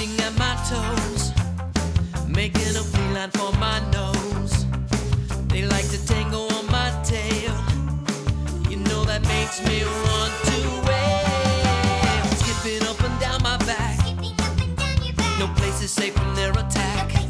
at my toes, making a beeline for my nose. They like to tango on my tail. You know that makes me want to wail. Skipping up and down my back. Down back. No place is safe from their attack.